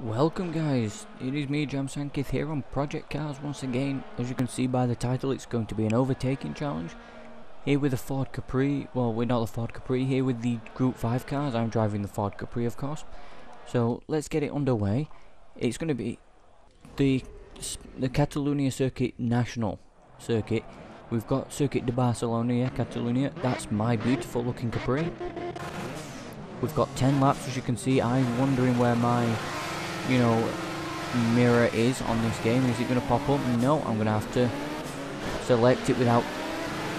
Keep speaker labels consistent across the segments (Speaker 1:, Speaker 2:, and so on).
Speaker 1: Welcome guys, it is me Jam Sankith here on Project Cars once again. As you can see by the title it's going to be an overtaking challenge. Here with the Ford Capri, well we're not the Ford Capri, here with the Group 5 cars, I'm driving the Ford Capri of course. So let's get it underway. It's going to be the, the Catalunya Circuit National Circuit. We've got Circuit de Barcelona Catalonia, that's my beautiful looking Capri. We've got 10 laps as you can see, I'm wondering where my you know, mirror is on this game. Is it going to pop up? No, I'm going to have to select it without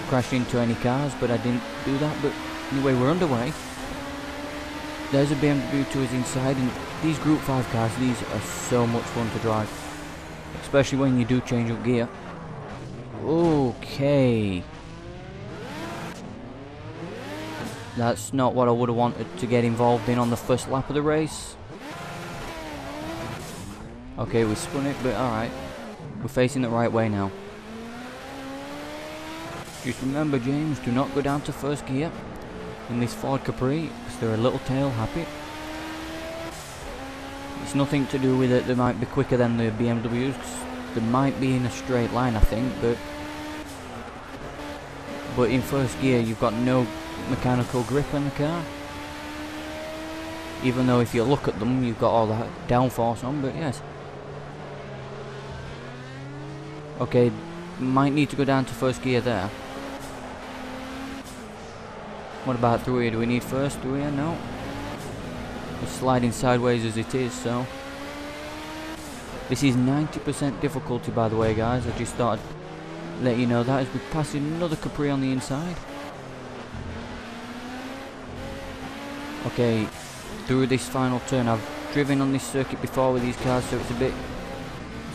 Speaker 1: crashing into any cars, but I didn't do that. But anyway, we're underway. There's a BMW to his inside, and these Group 5 cars, these are so much fun to drive. Especially when you do change up gear. Okay. That's not what I would have wanted to get involved in on the first lap of the race. Okay, we spun it, but alright. We're facing the right way now. Just remember, James, do not go down to first gear in this Ford Capri, because they're a little tail happy. It's nothing to do with it, they might be quicker than the BMWs, they might be in a straight line, I think, but... But in first gear, you've got no mechanical grip on the car. Even though if you look at them, you've got all that downforce on, but yes. Okay, might need to go down to first gear there. What about through here? Do we need first through here? No. It's sliding sideways as it is, so... This is 90% difficulty, by the way, guys. I just thought I'd let you know that as we pass another Capri on the inside. Okay, through this final turn. I've driven on this circuit before with these cars, so it's a bit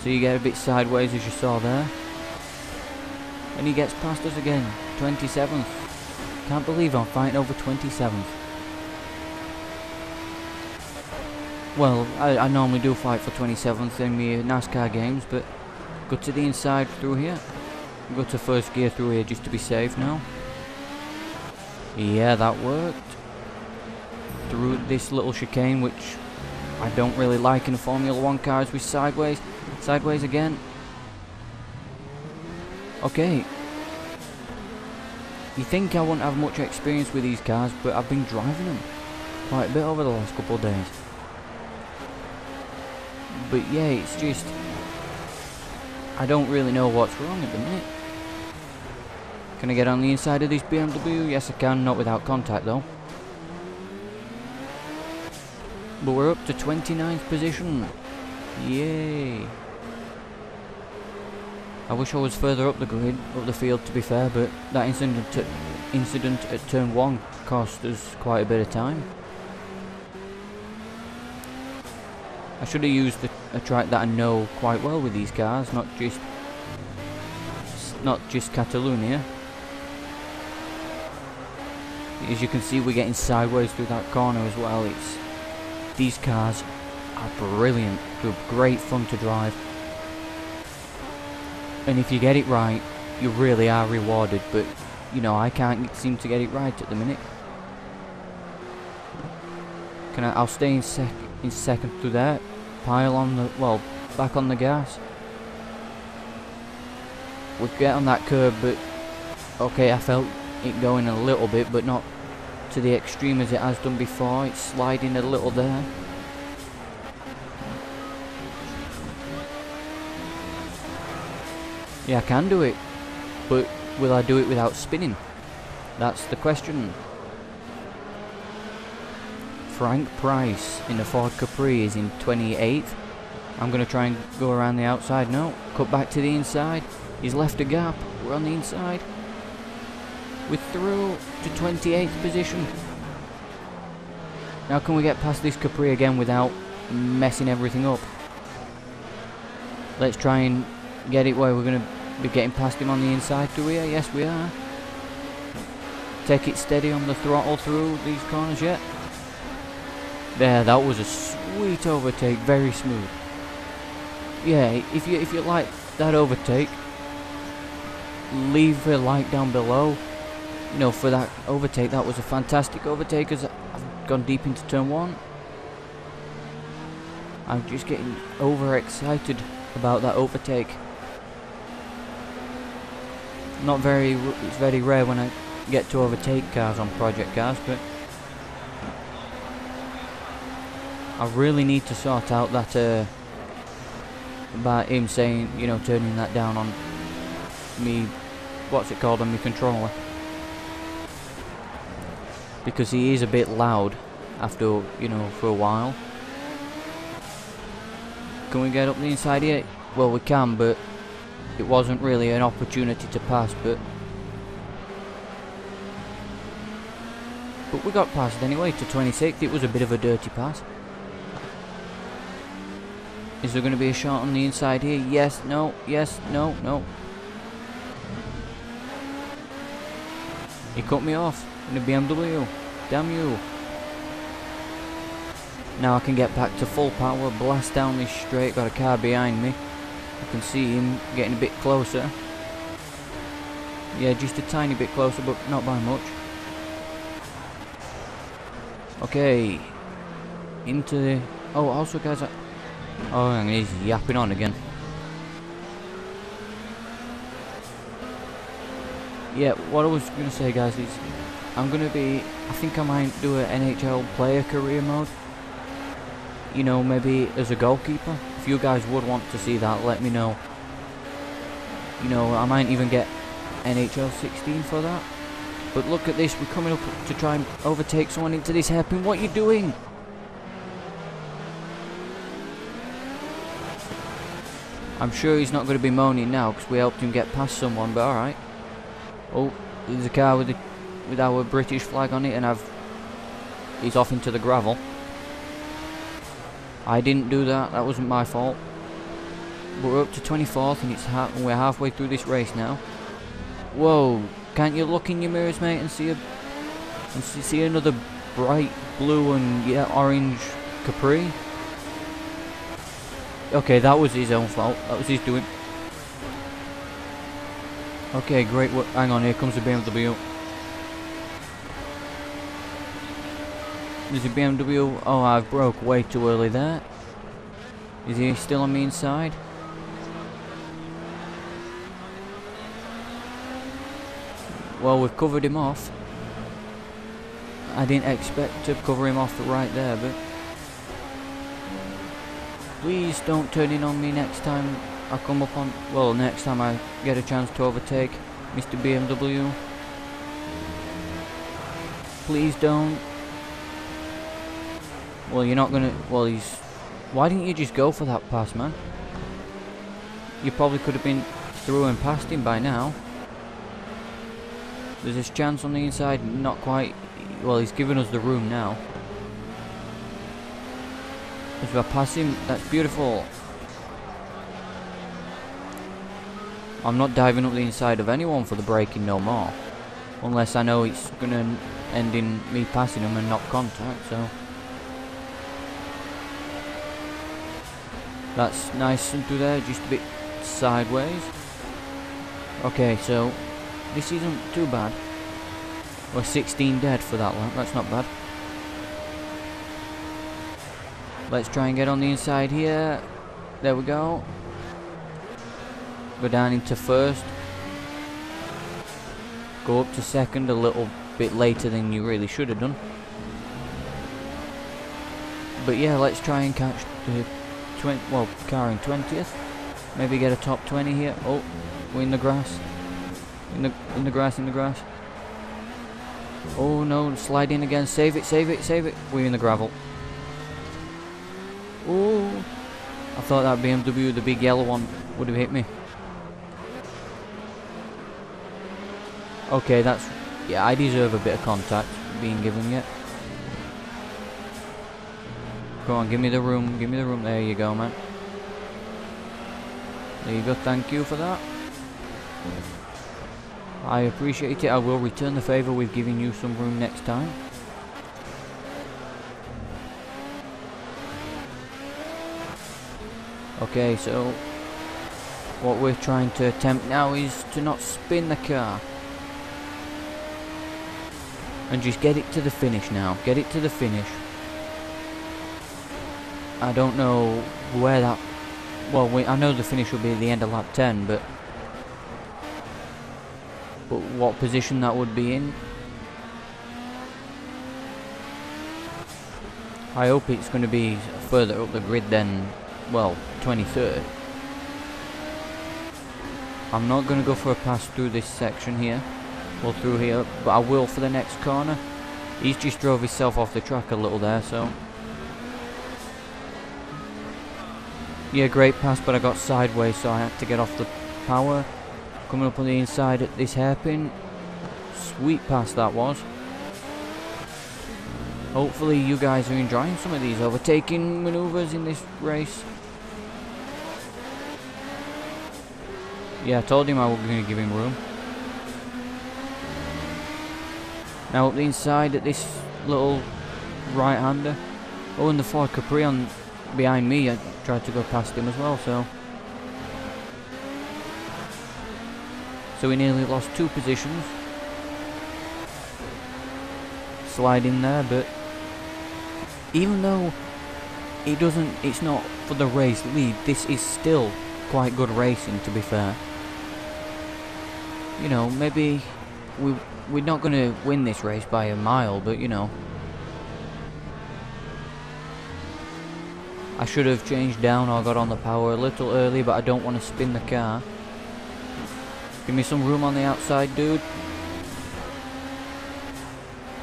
Speaker 1: so you get a bit sideways as you saw there. And he gets past us again. 27th. Can't believe I'm fighting over 27th. Well, I, I normally do fight for 27th in my NASCAR games, but go to the inside through here. Go to first gear through here just to be safe now. Yeah, that worked. Through this little chicane, which I don't really like in the Formula 1 cars with sideways. Sideways again. Okay. You think I won't have much experience with these cars, but I've been driving them quite a bit over the last couple of days. But yeah, it's just... I don't really know what's wrong at the minute. Can I get on the inside of this BMW? Yes I can, not without contact though. But we're up to 29th position. Yay. I wish I was further up the grid, up the field to be fair, but that incident at, incident at turn 1 cost us quite a bit of time. I should have used the, a track that I know quite well with these cars, not just not just Catalunya. As you can see we're getting sideways through that corner as well. It's These cars are brilliant, they're great fun to drive. And if you get it right, you really are rewarded, but, you know, I can't seem to get it right at the minute. Can I, I'll stay in, sec in second to that. Pile on the, well, back on the gas. We'll get on that curb, but, okay, I felt it going a little bit, but not to the extreme as it has done before. It's sliding a little there. Yeah, I can do it. But will I do it without spinning? That's the question. Frank Price in the Ford Capri is in 28th. I'm going to try and go around the outside. No, cut back to the inside. He's left a gap. We're on the inside. We're through to 28th position. Now can we get past this Capri again without messing everything up? Let's try and get it where we're going to be getting past him on the inside, do we? Yes, we are. Take it steady on the throttle through these corners yet. There, that was a sweet overtake, very smooth. Yeah, if you if you like that overtake, leave a like down below. You know, for that overtake, that was a fantastic overtake as I've gone deep into turn one. I'm just getting overexcited about that overtake. Not very, it's very rare when I get to overtake cars on project cars, but I really need to sort out that uh, about him saying, you know, turning that down on me, what's it called on my controller. Because he is a bit loud after, you know, for a while. Can we get up the inside here? Well, we can, but it wasn't really an opportunity to pass, but... But we got past anyway to 26th. It was a bit of a dirty pass. Is there going to be a shot on the inside here? Yes, no, yes, no, no. He cut me off in a BMW. Damn you. Now I can get back to full power, blast down this straight, got a car behind me. I can see him getting a bit closer. Yeah, just a tiny bit closer, but not by much. Okay. Into the... Oh, also guys, I... Oh, and he's yapping on again. Yeah, what I was going to say guys is I'm going to be, I think I might do an NHL player career mode. You know, maybe as a goalkeeper. If you guys would want to see that, let me know. You know, I might even get NHL 16 for that. But look at this, we're coming up to try and overtake someone into this hairpin. What are you doing? I'm sure he's not going to be moaning now because we helped him get past someone, but alright. Oh, there's a car with, the, with our British flag on it and I've... He's off into the gravel. I didn't do that, that wasn't my fault. We're up to 24th and it's ha we're halfway through this race now. Whoa, can't you look in your mirrors mate and see a... And see another bright blue and yeah, orange Capri? Okay, that was his own fault. That was his doing. Okay, great work. Hang on, here comes the BMW. There's a BMW. Oh, I've broke way too early there. Is he still on the inside? Well, we've covered him off. I didn't expect to cover him off right there, but... Please don't turn in on me next time I come up on... Well, next time I get a chance to overtake Mr. BMW. Please don't. Well, you're not gonna... Well, he's... Why didn't you just go for that pass, man? You probably could have been through and past him by now. There's this chance on the inside, not quite... Well, he's given us the room now. As we pass him, that's beautiful. I'm not diving up the inside of anyone for the braking no more. Unless I know it's going to end in me passing him and not contact, so... That's nice and through there, just a bit sideways. Okay, so this isn't too bad. We're 16 dead for that one, that's not bad. Let's try and get on the inside here. There we go. Go down into first. Go up to second a little bit later than you really should have done. But yeah, let's try and catch the 20, well, car in 20th. Maybe get a top 20 here. Oh, we're in the grass. In the in the grass, in the grass. Oh no, slide in again. Save it, save it, save it. We're in the gravel. Oh, I thought that BMW, the big yellow one, would have hit me. Okay, that's... Yeah, I deserve a bit of contact being given yet. Go on, give me the room, give me the room. There you go, man. There you go, thank you for that. I appreciate it. I will return the favour with giving you some room next time. Okay, so what we're trying to attempt now is to not spin the car. And just get it to the finish now. Get it to the finish. I don't know where that... Well, we, I know the finish will be at the end of lap 10, but... But what position that would be in... I hope it's going to be further up the grid than, well, 23rd. I'm not going to go for a pass through this section here, well through here, but I will for the next corner. He's just drove himself off the track a little there, so... Yeah, great pass, but I got sideways, so I had to get off the power. Coming up on the inside at this hairpin. Sweet pass that was. Hopefully you guys are enjoying some of these overtaking maneuvers in this race. Yeah, I told him I was going to give him room. Now up the inside at this little right-hander. Oh, and the Ford Capri on behind me, I tried to go past him as well, so... So we nearly lost two positions. Slide in there, but... Even though it doesn't, it's not for the race lead, this is still quite good racing, to be fair. You know, maybe we we're not going to win this race by a mile, but you know. I should have changed down or got on the power a little early, but I don't want to spin the car. Give me some room on the outside, dude.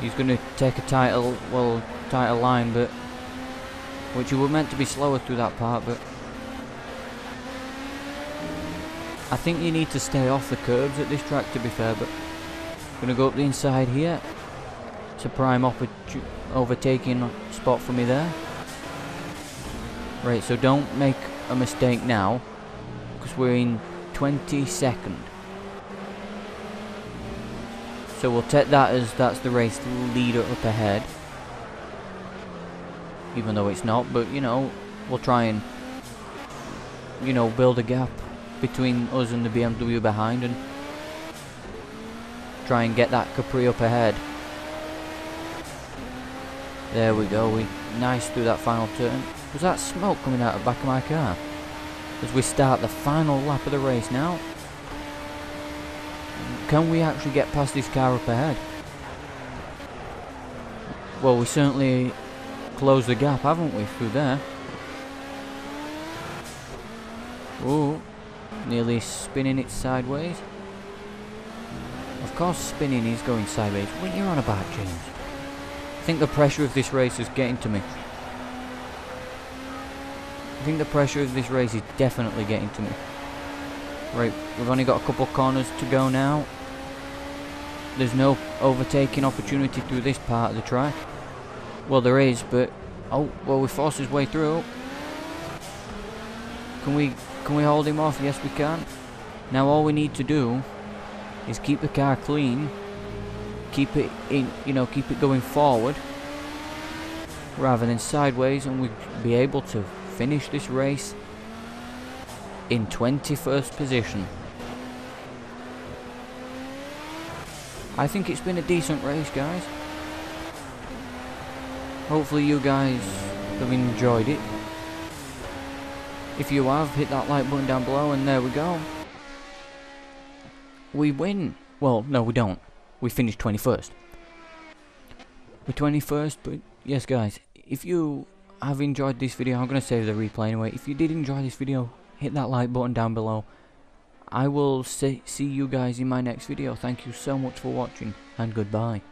Speaker 1: He's going to take a title, well, tighter line, but... Which you were meant to be slower through that part, but... I think you need to stay off the curbs at this track, to be fair, but... Gonna go up the inside here. It's a prime overtaking spot for me there. Right, so don't make a mistake now. Because we're in 22nd. So we'll take that as that's the race leader up ahead. Even though it's not, but you know, we'll try and, you know, build a gap between us and the BMW behind and try and get that Capri up ahead. There we go, we nice through that final turn. Was that smoke coming out of the back of my car? As we start the final lap of the race now. Can we actually get past this car up ahead? Well, we certainly closed the gap, haven't we, through there? Oh, nearly spinning it sideways. Of course spinning is going sideways. What are you on about, James? I think the pressure of this race is getting to me. I think the pressure of this race is definitely getting to me. Right, we've only got a couple corners to go now. There's no overtaking opportunity through this part of the track. Well, there is, but... Oh, well, we forced his way through. Can we, can we hold him off? Yes, we can. Now all we need to do is keep the car clean, keep it in, you know, keep it going forward rather than sideways and we'd be able to finish this race in 21st position. I think it's been a decent race guys. Hopefully you guys have enjoyed it. If you have, hit that like button down below and there we go we win. Well, no, we don't. We finished 21st. We're 21st, but yes, guys, if you have enjoyed this video, I'm going to save the replay anyway. If you did enjoy this video, hit that like button down below. I will see you guys in my next video. Thank you so much for watching, and goodbye.